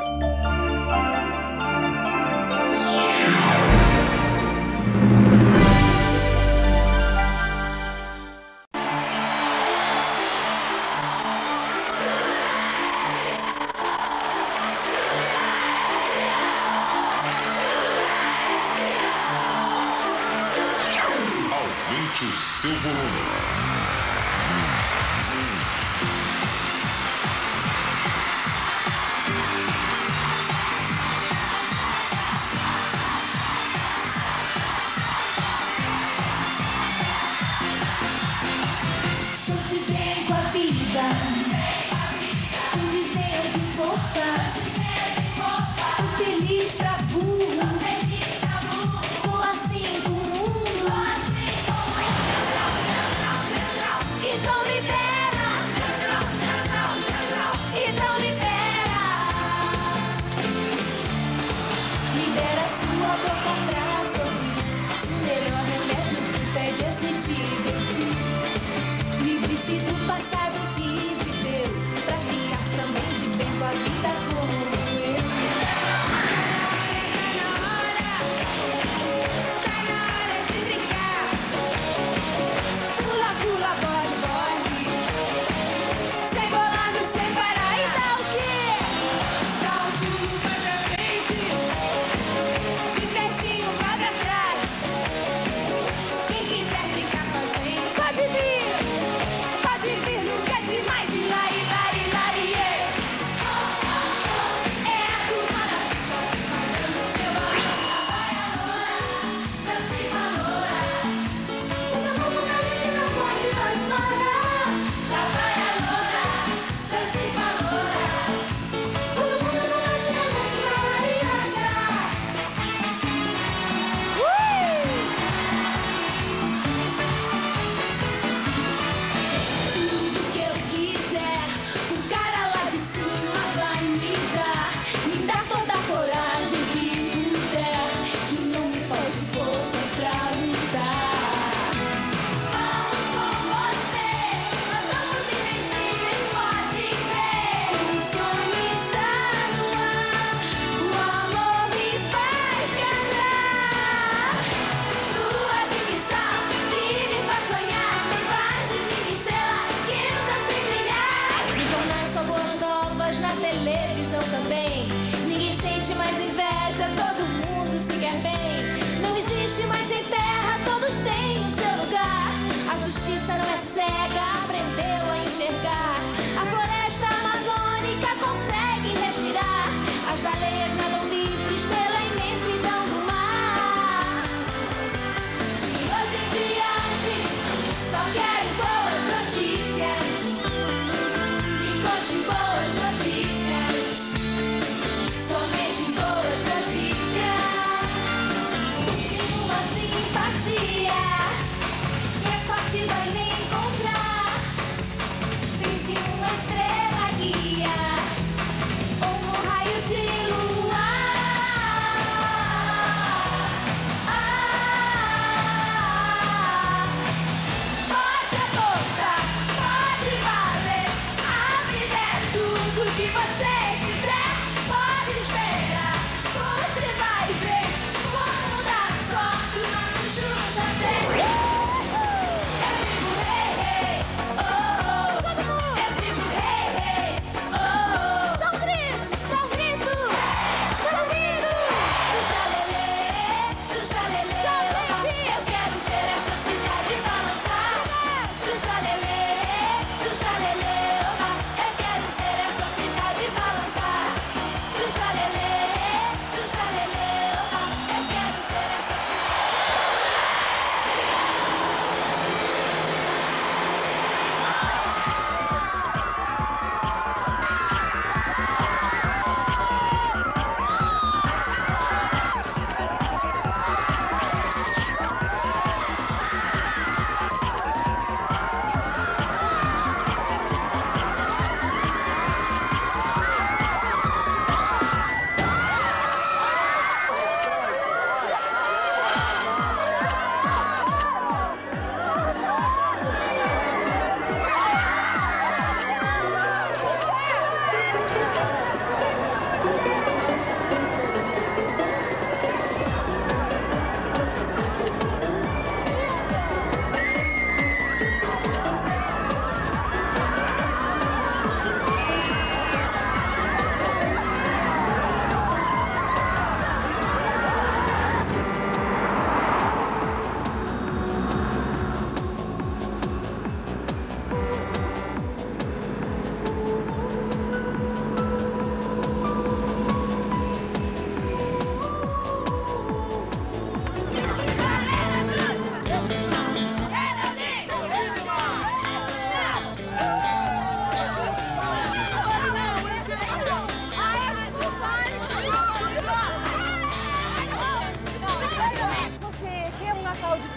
you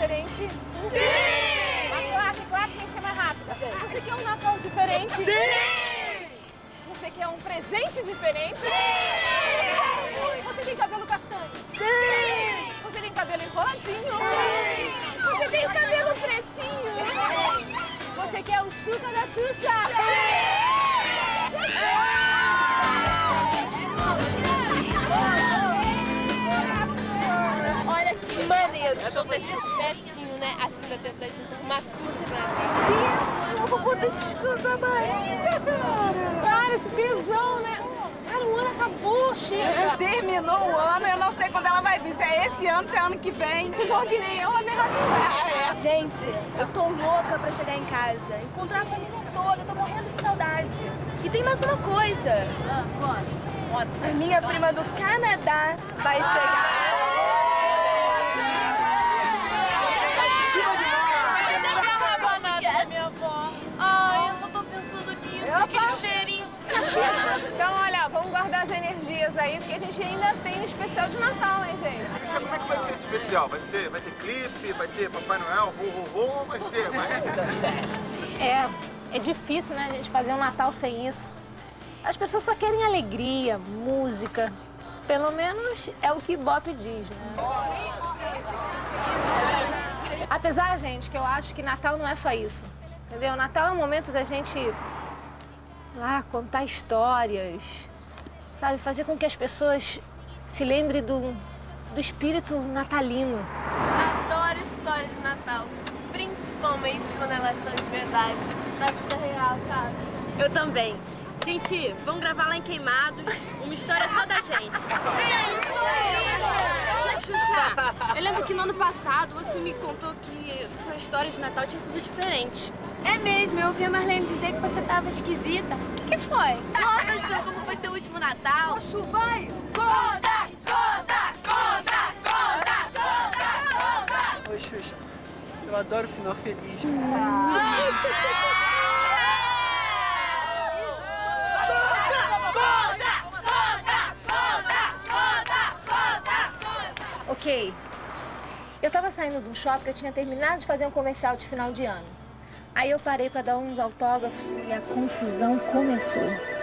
diferente? Sim! A claque, claque tem que ser mais rápida. Você quer um Natal diferente? Sim! Você quer um presente diferente? Sim! Você tem cabelo castanho? Sim! Você tem cabelo enroladinho? Sim! Você tem o cabelo pretinho? Sim! Você quer o Xuca da Xuxa? Olha que maneiro. Vai ser certinho, né? Assim dá tempo da gente arrumar tudo separadinho. Eu vou poder descansar a barriga, cara. Cara, esse pesão, né? Cara, o ano acabou, chega. Terminou o ano, eu não sei quando ela vai vir. Se é esse ano, se é ano que vem. Vocês vão que nem eu, a mesma coisa. Gente, eu tô louca pra chegar em casa, encontrar a família toda, eu tô morrendo de saudade. E tem mais uma coisa. A minha prima do Canadá vai chegar. Energias aí, porque a gente ainda tem um especial de Natal, hein, gente? Como é que vai ser esse especial? Vai, ser, vai ter clipe, vai ter Papai Noel, ho, ho, ho, vai ser, vai... É, é difícil, né, a gente fazer um Natal sem isso. As pessoas só querem alegria, música. Pelo menos é o que Bop diz, né? Apesar, gente, que eu acho que Natal não é só isso. Entendeu? Natal é um momento da gente lá contar histórias, sabe? Fazer com que as pessoas se lembrem do, do espírito natalino. Adoro histórias de Natal. Principalmente quando elas são de verdade. Na vida real, sabe? Eu também. Gente, vamos gravar lá em Queimados uma história só da gente. Xuxa, eu lembro que no ano passado você me contou que sua história de Natal tinha sido diferente. É mesmo, eu ouvi a Marlene dizer que você tava esquisita. O que foi? Conta, Chu, como foi seu último Natal? Chu, vai! Conta, conta, conta, conta, conta, Oi, Xuxa. Eu adoro final feliz. Ok. Eu tava saindo de um shopping eu tinha terminado de fazer um comercial de final de ano. Aí eu parei pra dar uns autógrafos e a confusão começou.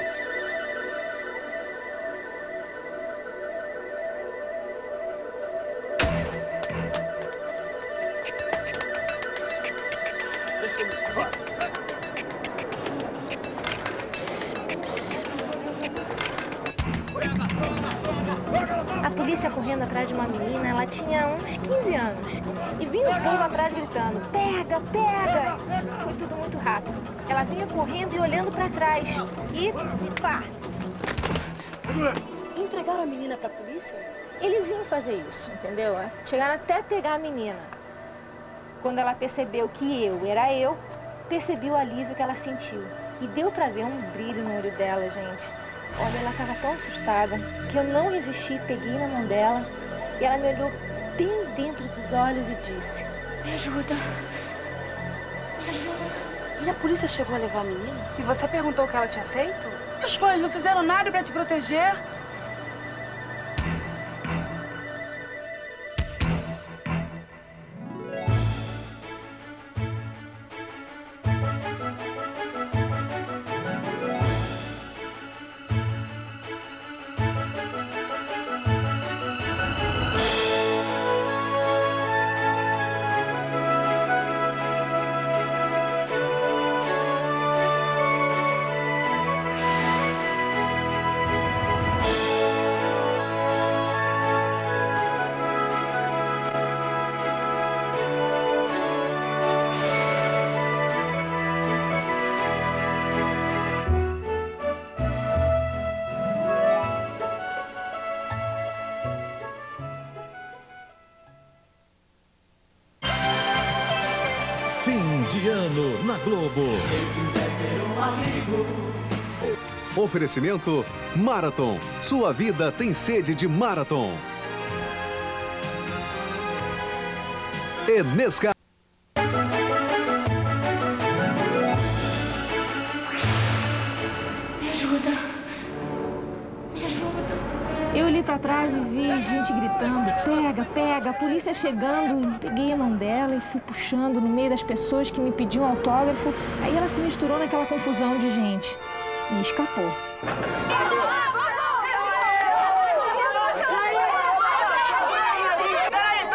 Polícia correndo atrás de uma menina, ela tinha uns 15 anos. E vinha o povo atrás gritando, pega, pega! Foi tudo muito rápido. Ela vinha correndo e olhando pra trás. E pá! Entregaram a menina pra polícia? Eles iam fazer isso, entendeu? Chegaram até pegar a menina. Quando ela percebeu que eu era eu, percebi o alívio que ela sentiu. E deu pra ver um brilho no olho dela, gente. Olha, ela estava tão assustada que eu não resisti, peguei na mão dela e ela me olhou bem dentro dos olhos e disse: Me ajuda. Me ajuda. E a polícia chegou a levar a menina? E você perguntou o que ela tinha feito? Os fãs não fizeram nada pra te proteger? Globo. Oferecimento Marathon. Sua vida tem sede de Marathon. Enesca. Me ajuda. Eu olhei pra trás e vi gente gritando: pega, pega, a polícia chegando. Peguei a mão dela e fui puxando no meio das pessoas que me pediam autógrafo. Aí ela se misturou naquela confusão de gente e escapou. Peraí,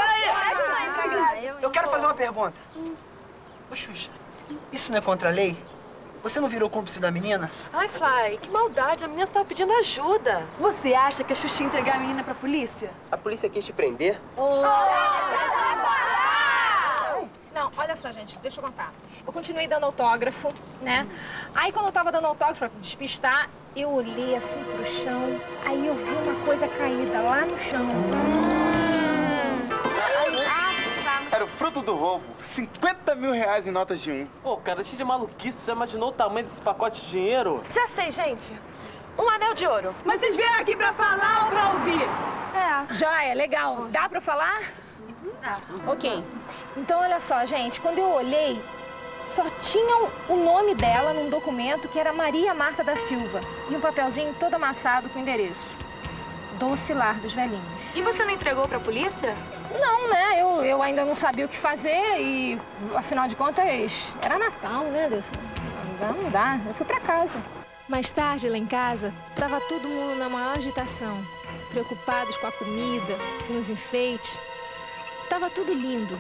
peraí! Eu quero fazer uma pergunta. Ô, Xuxa, isso não é contra a lei? Você não virou cúmplice da menina? Ai, Fly, que maldade. A menina estava pedindo ajuda. Você acha que a Xuxa ia entregar a menina pra polícia? A polícia quis te prender? Não, olha só, gente, deixa eu contar. Eu continuei dando autógrafo, né? Aí quando eu tava dando autógrafo pra despistar, eu olhei assim pro chão, aí eu vi uma coisa caída lá no chão. Era o fruto do roubo. 50 mil reais em notas de um. Pô, cara, cheio de maluquice. Você já imaginou o tamanho desse pacote de dinheiro? Já sei, gente. Um anel de ouro. Mas vocês vieram aqui pra falar ou pra ouvir? É. Já é, legal. Dá pra falar? Dá. Ok. Então, olha só, gente. Quando eu olhei, só tinha o nome dela num documento que era Maria Marta da Silva. E um papelzinho todo amassado com endereço. Doce Lar dos Velhinhos. E você não entregou pra polícia? Não, né? Eu, eu ainda não sabia o que fazer e, afinal de contas, era Natal, né, Deus? Não, não dá. Eu fui pra casa. Mais tarde, lá em casa, tava todo mundo na maior agitação. Preocupados com a comida, com os enfeites. Tava tudo lindo.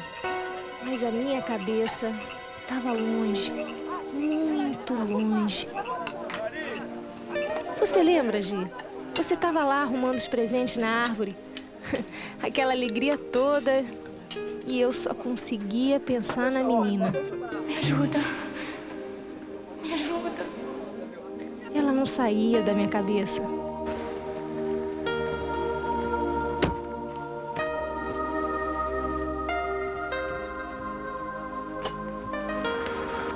Mas a minha cabeça tava longe. Muito longe. Você lembra, Gi? Você tava lá arrumando os presentes na árvore. Aquela alegria toda. E eu só conseguia pensar na menina. Me ajuda. Me ajuda. Ela não saía da minha cabeça.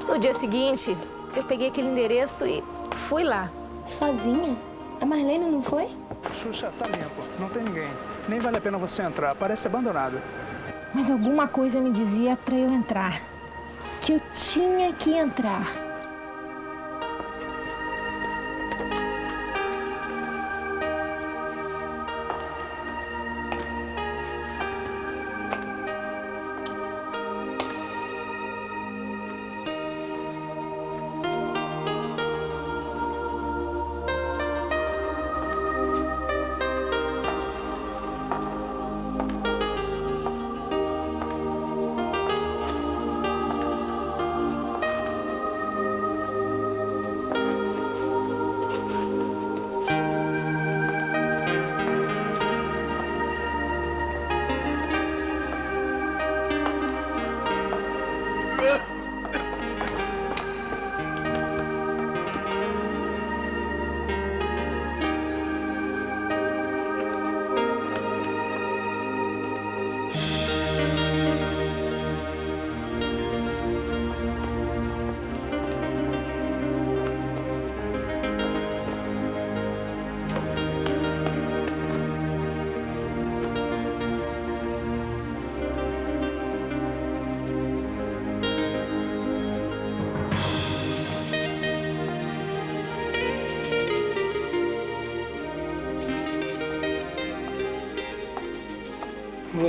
No dia seguinte, eu peguei aquele endereço e fui lá. Sozinha? A Marlene não foi? Xuxa, tá limpo. Não tem ninguém. Nem vale a pena você entrar. Parece abandonada. Mas alguma coisa me dizia pra eu entrar. Que eu tinha que entrar.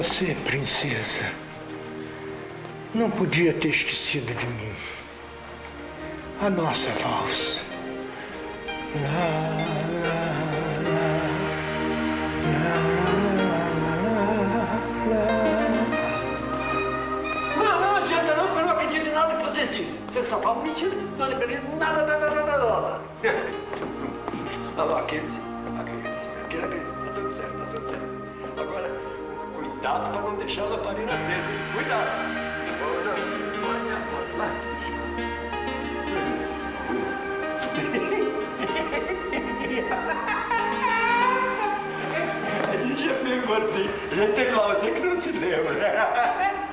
Você, princesa, não podia ter esquecido de mim. A nossa valsa. Lá, lá, lá, lá, lá, Não, adianta não, porque eu não acredito em nada que vocês dizem. Vocês só falam mentira. Não acredito em nada, nada, nada, nada. Não, não, aquele cuidado pra não deixar a lamparina acesa, hein? Cuidado. Olha, olha. A gente já pegou assim. Gente tem você que não se lembra.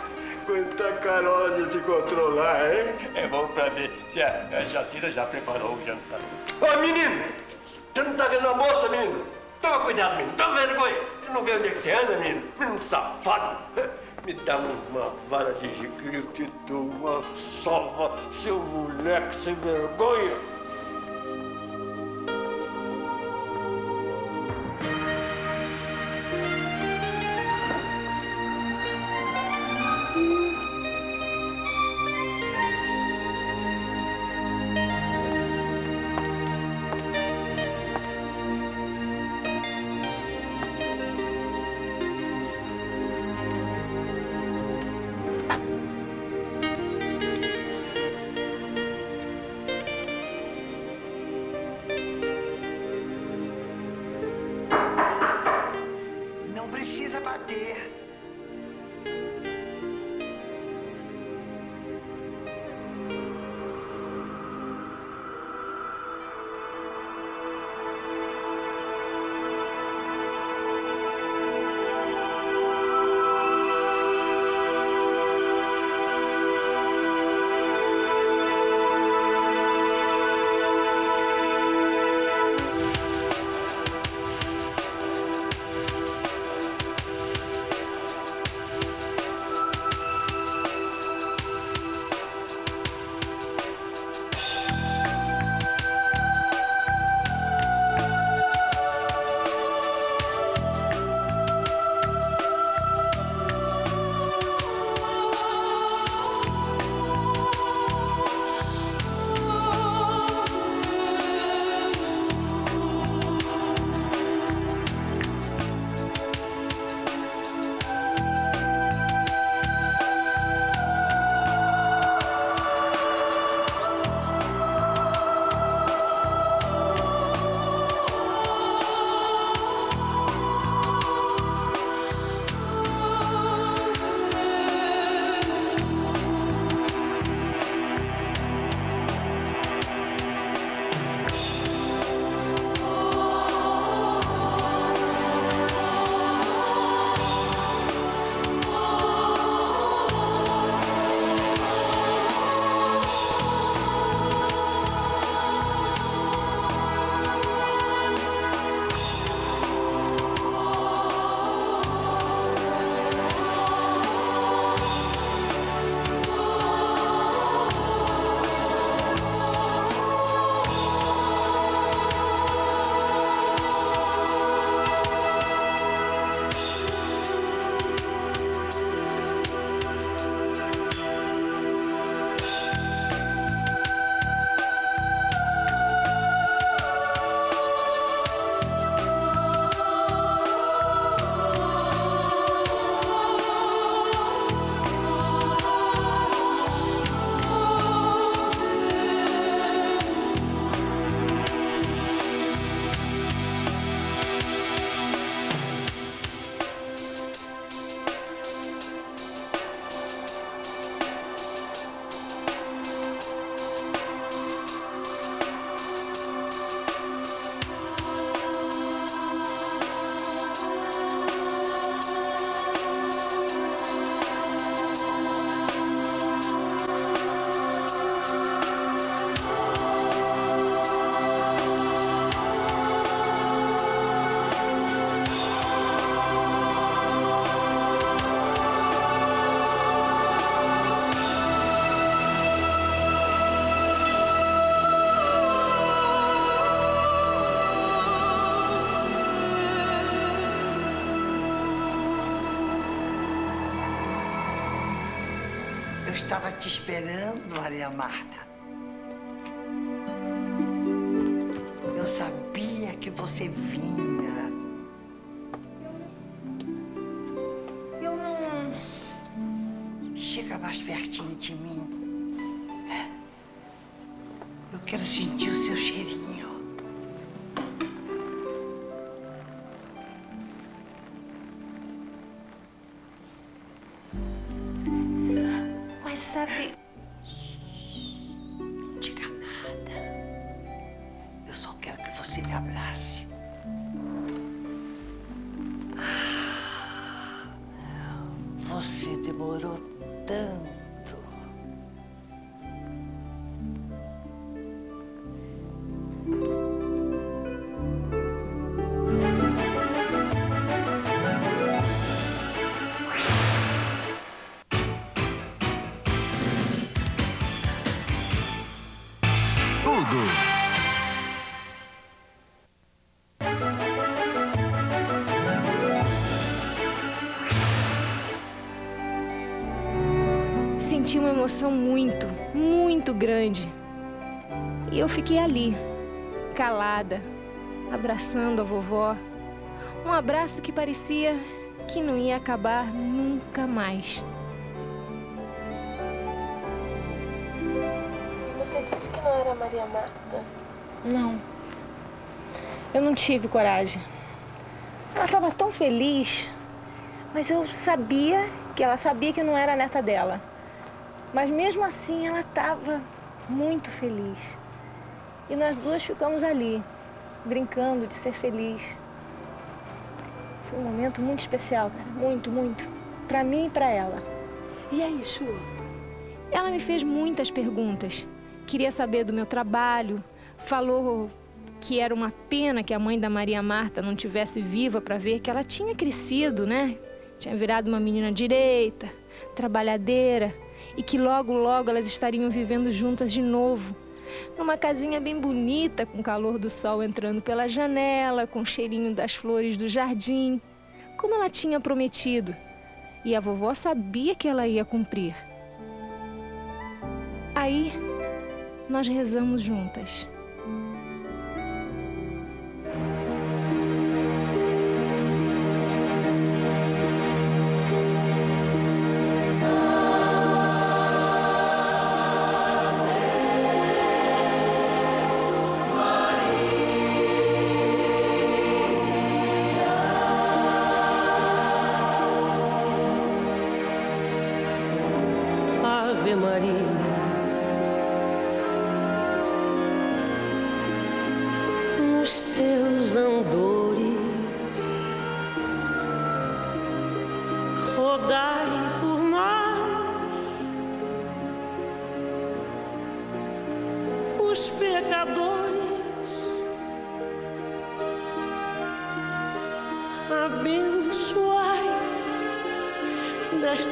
Quanta carola de controlar, hein? É bom pra mim. Se a, a Jacira já preparou o jantar. Ô, menino! Você não tá vendo a moça, menino? Toma cuidado, menino. Toma vergonha. Você não vê onde é que você anda, menino? Menino safado. Me dá uma vara de giga que te dou uma sova, seu moleque sem vergonha. Estava te esperando, Maria Marta. Eu sabia que você vinha. Eu não. Chega mais pertinho de mim. Emoção muito, muito grande. E eu fiquei ali, calada, abraçando a vovó. Um abraço que parecia que não ia acabar nunca mais. Você disse que não era a Maria Marta. Não. Eu não tive coragem. Ela estava tão feliz, mas eu sabia que ela sabia que não era a neta dela. Mas mesmo assim ela estava muito feliz. E nós duas ficamos ali, brincando de ser feliz. Foi um momento muito especial, cara. Muito, muito. Para mim e para ela. E aí, Chu? Ela me fez muitas perguntas. Queria saber do meu trabalho, falou que era uma pena que a mãe da Maria Marta não tivesse viva para ver que ela tinha crescido, né? Tinha virado uma menina direita, trabalhadeira e que logo, logo elas estariam vivendo juntas de novo. Numa casinha bem bonita, com o calor do sol entrando pela janela, com o cheirinho das flores do jardim, como ela tinha prometido. E a vovó sabia que ela ia cumprir. Aí, nós rezamos juntas.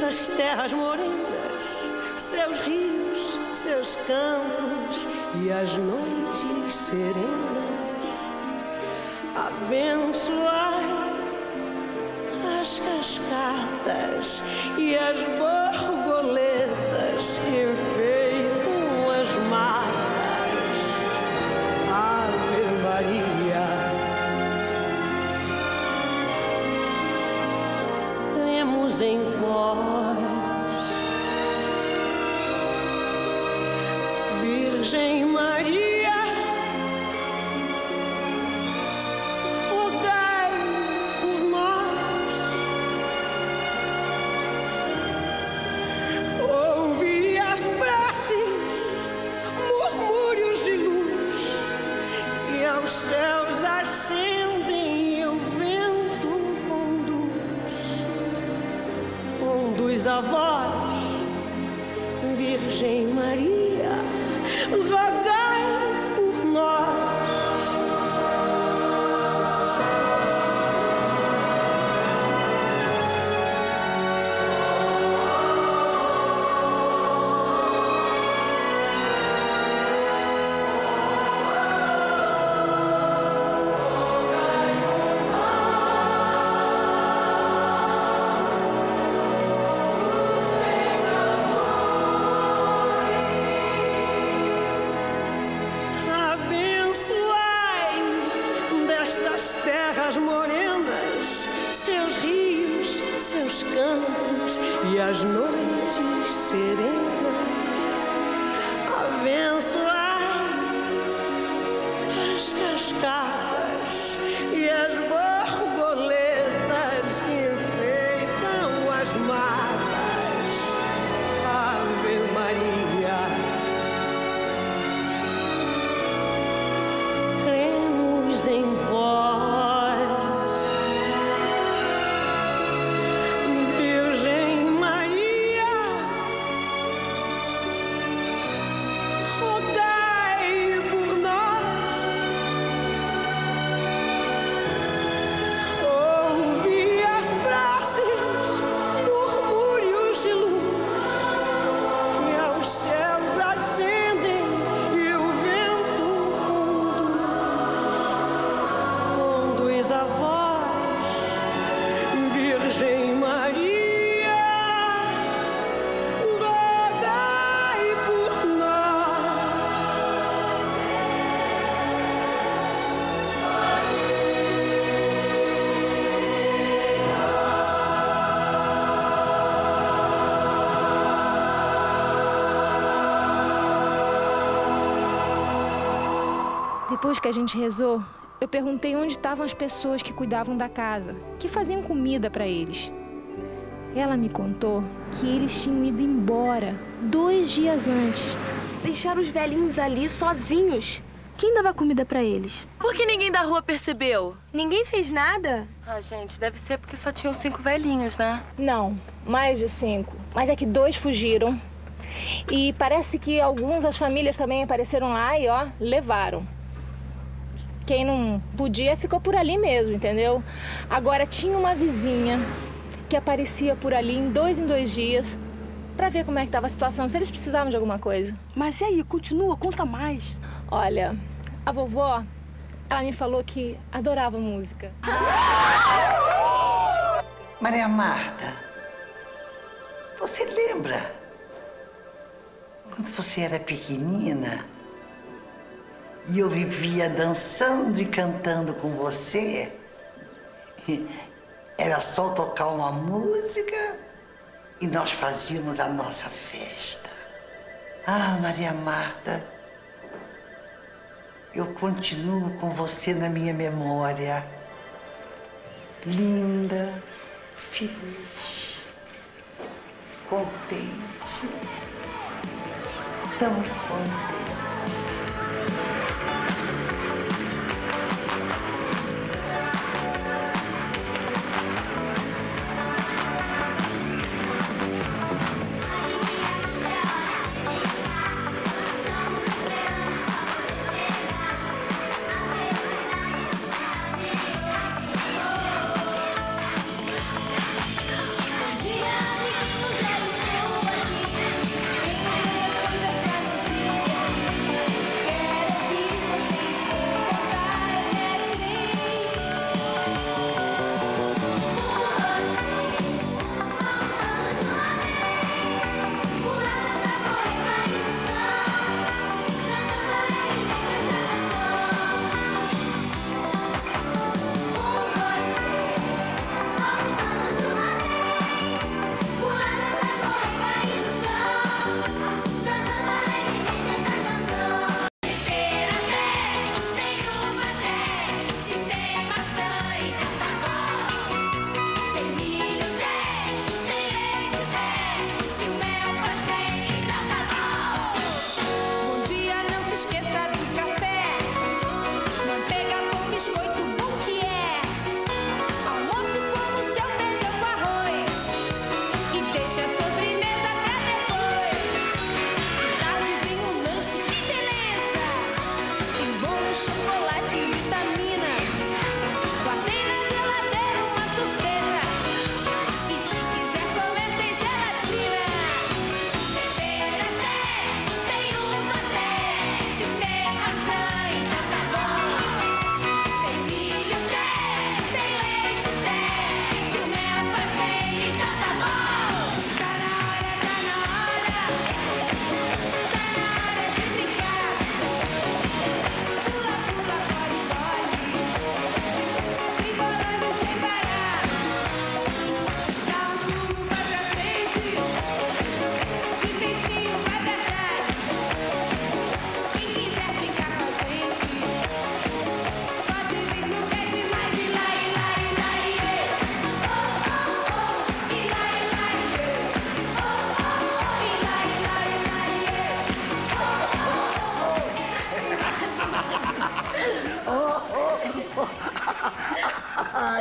Destas terras morenas, seus rios, seus campos e as noites serenas. Abençoai as cascatas e as borboletas que a gente rezou, eu perguntei onde estavam as pessoas que cuidavam da casa, que faziam comida para eles. Ela me contou que eles tinham ido embora dois dias antes. Deixaram os velhinhos ali sozinhos. Quem dava comida pra eles? Por que ninguém da rua percebeu? Ninguém fez nada? Ah, gente, deve ser porque só tinham cinco velhinhos, né? Não, mais de cinco. Mas é que dois fugiram. E parece que alguns, as famílias também apareceram lá e, ó, levaram. Quem não podia ficou por ali mesmo, entendeu? Agora tinha uma vizinha que aparecia por ali em dois em dois dias pra ver como é que tava a situação, se eles precisavam de alguma coisa. Mas e aí? Continua, conta mais. Olha, a vovó, ela me falou que adorava música. Maria Marta, você lembra quando você era pequenina e eu vivia dançando e cantando com você? Era só tocar uma música e nós fazíamos a nossa festa. Ah, Maria Marta, eu continuo com você na minha memória. Linda, feliz, contente, tão contente.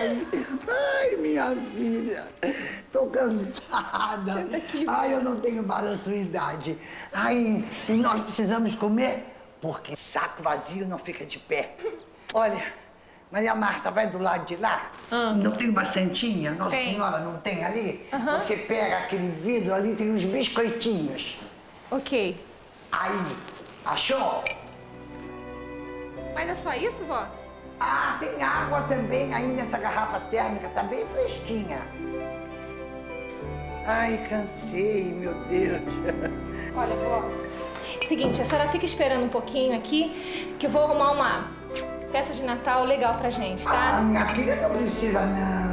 Ai, ai, minha filha. Tô cansada. Ai, eu não tenho mais a sua idade. Ai, e nós precisamos comer? Porque saco vazio não fica de pé. Olha, Maria Marta, vai do lado de lá. Não tem uma santinha? Nossa Tem. Senhora, não tem ali? Você pega aquele vidro ali, tem uns biscoitinhos. Ok. Aí, achou? Mas é só isso, vó? Ah, tem água também aí nessa garrafa térmica, tá bem fresquinha. Ai, cansei, meu Deus. Olha, vó. Seguinte, a senhora fica esperando um pouquinho aqui, que eu vou arrumar uma festa de Natal legal pra gente, Ah, tá? minha filha não precisa, não.